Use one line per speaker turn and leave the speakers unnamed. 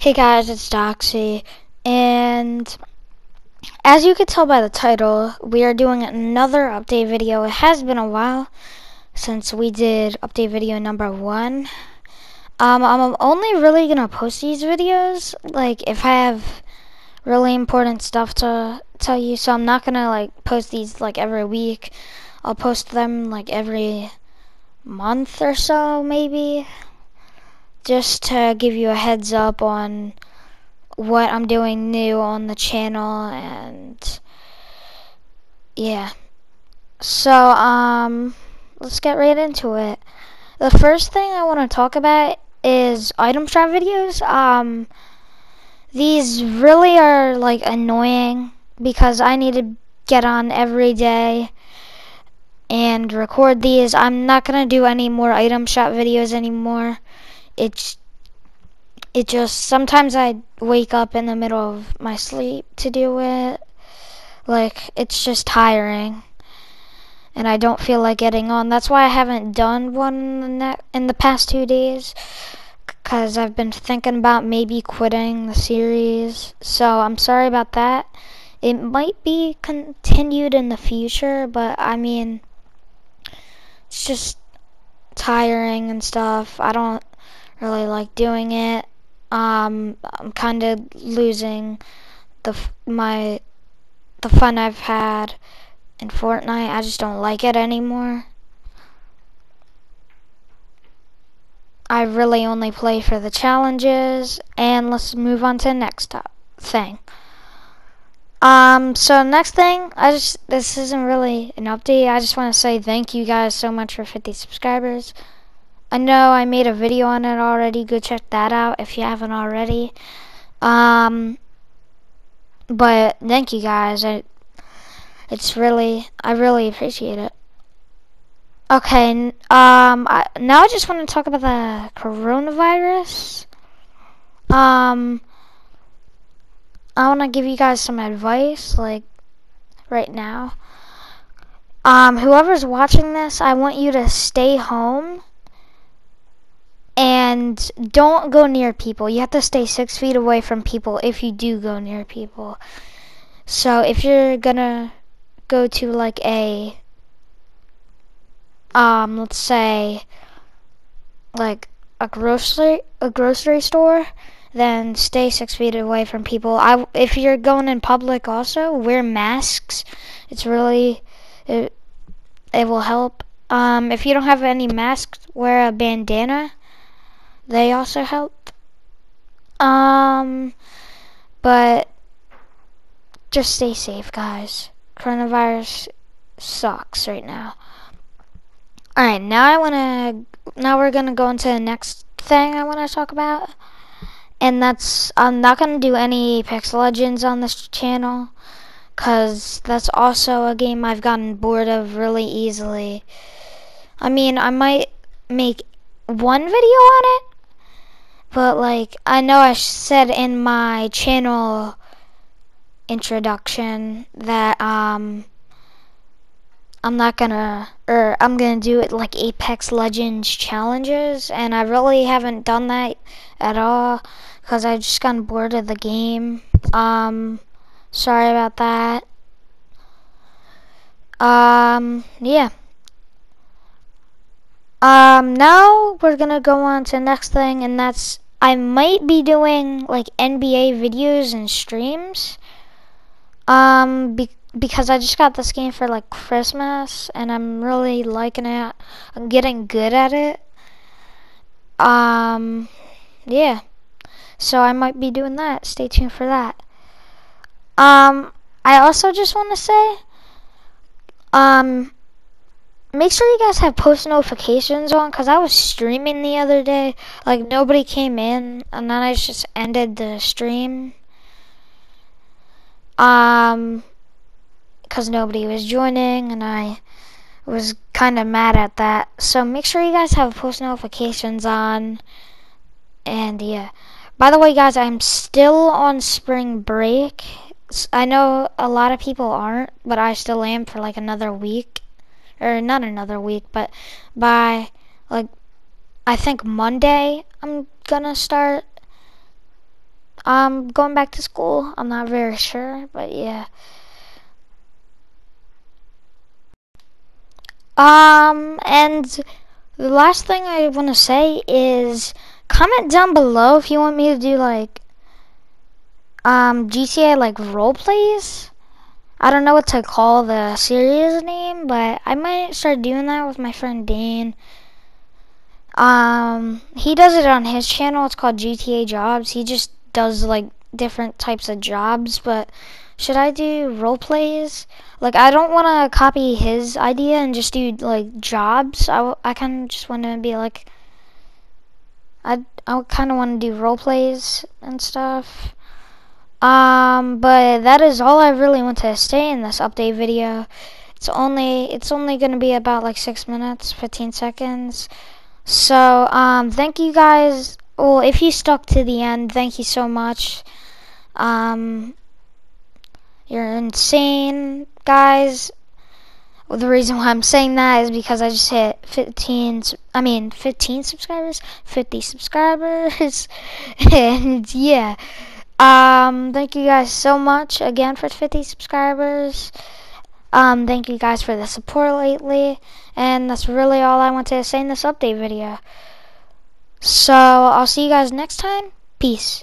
Hey guys, it's Doxy, and as you can tell by the title, we are doing another update video. It has been a while since we did update video number one. Um, I'm only really gonna post these videos, like, if I have really important stuff to tell you, so I'm not gonna, like, post these, like, every week. I'll post them, like, every month or so, maybe just to give you a heads up on what I'm doing new on the channel and yeah. So, um, let's get right into it. The first thing I want to talk about is item shop videos. Um, these really are like annoying because I need to get on every day and record these. I'm not going to do any more item shop videos anymore it's it just sometimes I wake up in the middle of my sleep to do it. Like it's just tiring. And I don't feel like getting on. That's why I haven't done one in the, in the past 2 days cuz I've been thinking about maybe quitting the series. So I'm sorry about that. It might be continued in the future, but I mean it's just tiring and stuff. I don't really like doing it. Um, I'm kind of losing the my the fun I've had in Fortnite. I just don't like it anymore. I really only play for the challenges, and let's move on to the next thing. Um, so next thing, I just, this isn't really an update, I just want to say thank you guys so much for 50 subscribers. I know I made a video on it already. Go check that out if you haven't already. Um, but thank you guys. I, it's really, I really appreciate it. Okay, um, I, now I just want to talk about the coronavirus. Um, I want to give you guys some advice, like, right now. Um, whoever's watching this, I want you to stay home and don't go near people. You have to stay six feet away from people if you do go near people. So if you're gonna go to like a, um, let's say, like a grocery a grocery store, then stay six feet away from people. I if you're going in public, also wear masks. It's really it it will help. Um, if you don't have any masks, wear a bandana they also help. Um, but just stay safe, guys. Coronavirus sucks right now. Alright, now I want to, now we're to go into the next thing I want to talk about. And that's, I'm not to do any Apex Legends on this channel. Because that's also a game I've gotten bored of really easily. I mean, I might make one video on it, but like I know I said in my channel introduction that um I'm not gonna or I'm gonna do it like Apex Legends challenges and I really haven't done that at all because I just gotten bored of the game. Um sorry about that. Um yeah. Um, now we're gonna go on to the next thing, and that's I might be doing like NBA videos and streams. Um, be because I just got this game for like Christmas, and I'm really liking it. I'm getting good at it. Um, yeah. So I might be doing that. Stay tuned for that. Um, I also just want to say, um, make sure you guys have post notifications on because I was streaming the other day. Like, nobody came in, and then I just ended the stream. Um, because nobody was joining, and I was kind of mad at that. So make sure you guys have post notifications on. And yeah. By the way, guys, I'm still on spring break. I know a lot of people aren't, but I still am for like another week or not another week, but by like I think Monday I'm gonna start um, going back to school. I'm not very sure, but yeah. Um, and the last thing I want to say is comment down below if you want me to do like um GTA like role plays. I don't know what to call the series name, but I might start doing that with my friend Dean. Um, he does it on his channel. It's called GTA Jobs. He just does like different types of jobs, but should I do role plays? Like, I don't want to copy his idea and just do like jobs. I, I kind of just want to be like, I, I kind of want to do role plays and stuff. Um, but that is all I really want to say in this update video. It's only it's only going to be about like 6 minutes, 15 seconds. So, um, thank you guys. Well, if you stuck to the end, thank you so much. Um, you're insane, guys. Well, the reason why I'm saying that is because I just hit 15, I mean 15 subscribers, 50 subscribers, and yeah. Um, thank you guys so much again for 50 subscribers. Um, thank you guys for the support lately, and that's really all I wanted to say in this update video. So, I'll see you guys next time. Peace.